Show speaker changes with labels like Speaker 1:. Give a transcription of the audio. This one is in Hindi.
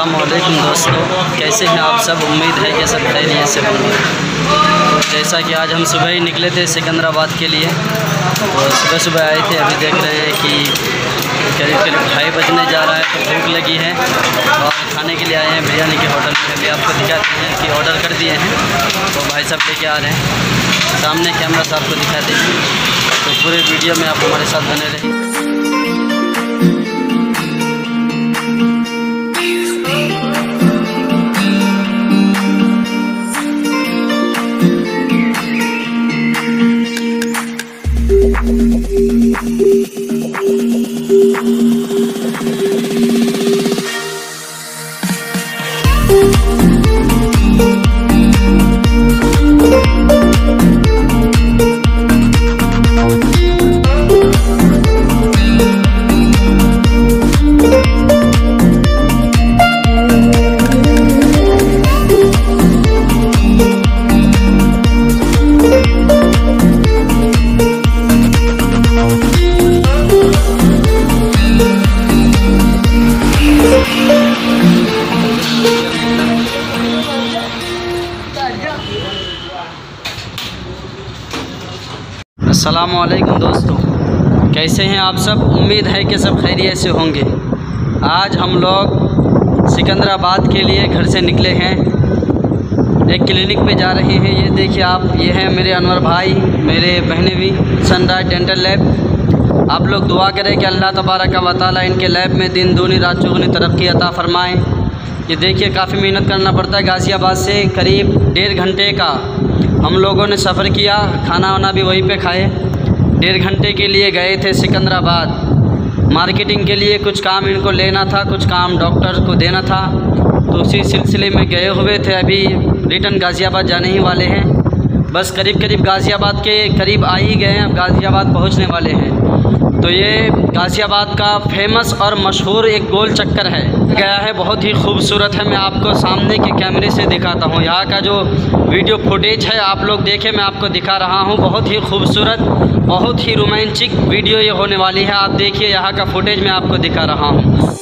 Speaker 1: असलकुम दोस्तों। कैसे हैं आप सब? उम्मीद है कि सब खैरियत से होंगे। जैसा कि आज हम सुबह ही निकले थे सिकंदराबाद के लिए तो सुबह सुबह आए थे। अभी देख रहे हैं कि करीब करीब ढाई बजने जा रहा है तो भूख लगी है। और खाने के लिए आए हैं बिरयानी के होटल में। अभी आपको दिखाते हैं कि ऑर्डर कर दिए हैं। तो भाई साहब लेके आ रहे हैं। सामने कैमरा साहब को दिखा देंगे। तो पूरे वीडियो में आप हमारे साथ बने रहिए। असलकुम दोस्तों। कैसे हैं आप सब? उम्मीद है कि सब खैरियत से होंगे। आज हम लोग सिकंदराबाद के लिए घर से निकले हैं। एक क्लिनिक पे जा रहे हैं। ये देखिए आप, ये हैं मेरे अनवर भाई, मेरे बहने भी, सनराइज डेंटल लैब। आप लोग दुआ करें कि अल्लाह तबारक व ताली इनके लैब में दिन, दूनी, रात, चौगनी तरक्की अता फ़रमाएँ। ये देखिए, काफ़ी मेहनत करना पड़ता है गाज़ियाबाद से करीब डेढ़ घंटे का। हम लोगों ने सफ़र किया, खाना वाना भी वहीं पे खाए। डेढ़ घंटे के लिए गए थे सिकंदराबाद। मार्केटिंग के लिए कुछ काम इनको लेना था, कुछ काम डॉक्टर को देना था। तो उसी सिलसिले में गए हुए थे अभी, रिटर्न गाज़ियाबाद जाने ही वाले हैं। बस करीब करीब गाज़ियाबाद के करीब आ ही गए हैं, अब गाज़ियाबाद पहुँचने वाले हैं। तो ये गाज़ियाबाद का फ़ेमस और मशहूर एक गोल चक्कर है। गया है बहुत ही खूबसूरत है। मैं आपको सामने के कैमरे से दिखाता हूँ। यहाँ का जो वीडियो फुटेज है, आप लोग देखें, मैं आपको दिखा रहा हूँ। बहुत ही खूबसूरत, बहुत ही रोमांचिक वीडियो ये होने वाली है। आप देखिए, यहाँ का फुटेज मैं आपको दिखा रहा हूँ।